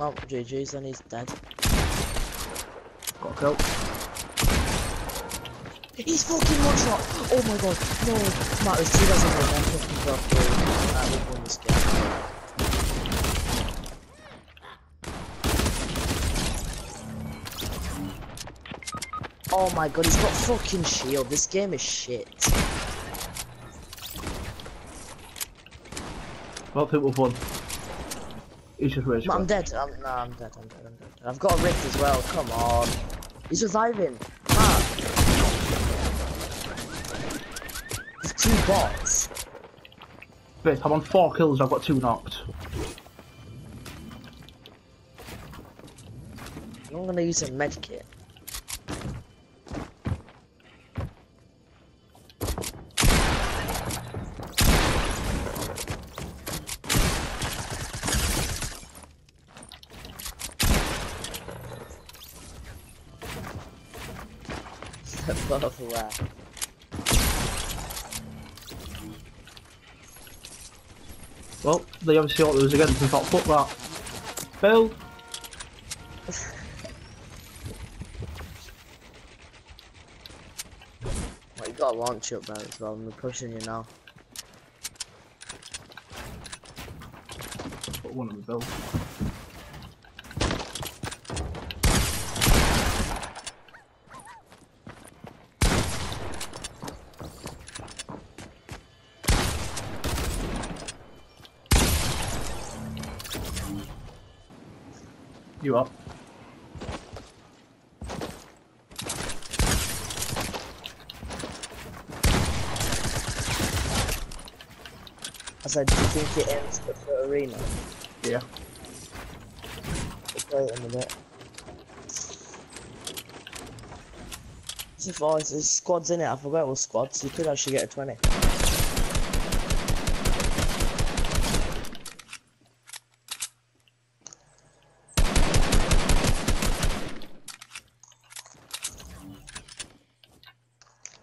Well, GG's and he's dead. Got a kill. He's fucking one shot! Oh my god, no! Matt, there's two guys in there, I'm fucking got through. We've won this game. Oh my god, he's got fucking shield. This game is shit. I think we've won. He's just. Matt, I'm dead. I'm, nah, I'm dead. I'm dead. I'm dead. I've got a rift as well. Come on. He's reviving. Matt. There's two bots. Bit, I'm on four kills, I've got two knocked. I'm gonna use a medkit. Both left. Well, they obviously thought there was against and thought, fuck that. Bill! Well, you got a launch up there as well. I'm pushing you now. Put one of the Bill. You up? I said, do you think it ends at the foot arena? Yeah. Play a bit. So far, there's squads in it. I forgot what squads. You could actually get a 20.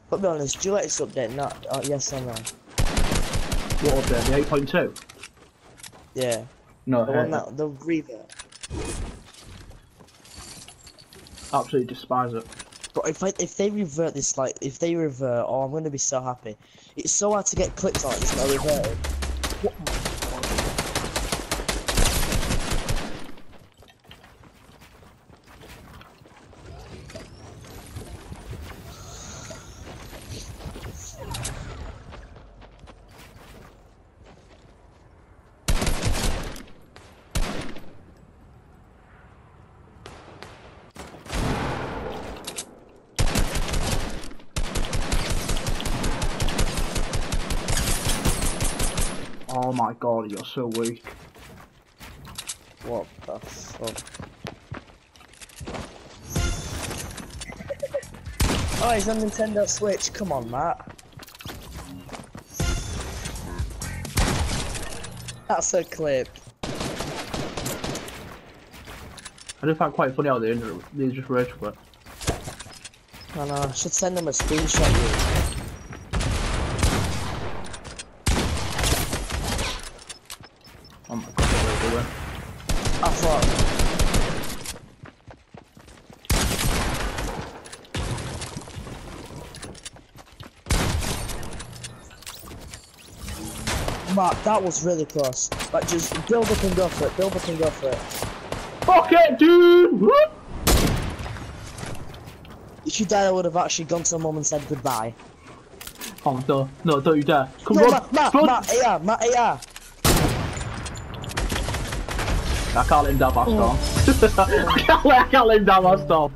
But be honest, do you like this update? Not uh, yes or no? What update? The 8.2? Yeah. No, The I one hate that the revert. Absolutely despise it. But if I, if they revert this, like if they revert, oh, I'm gonna be so happy. It's so hard to get clicks on it. It's not reverted. My god, you're so weak. What the fuck? oh, he's on Nintendo Switch. Come on, Matt. That's a clip. I do find quite funny how they, they just rage quit. I know. I should send them a screenshot. Dude. Oh my god, they're everywhere. I thought. Mark, that was really close. Like, just build up and go for it. Build up and go for it. Fuck it, dude! Whoop! If you died, I would have actually gone to mum and said goodbye. Oh no, no, don't you dare. Come No, run, Matt, Matt, run! Matt, AR, Matt, AR. I can't let him down my storm. I can't let I can't let him down my storm.